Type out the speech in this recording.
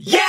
Yeah!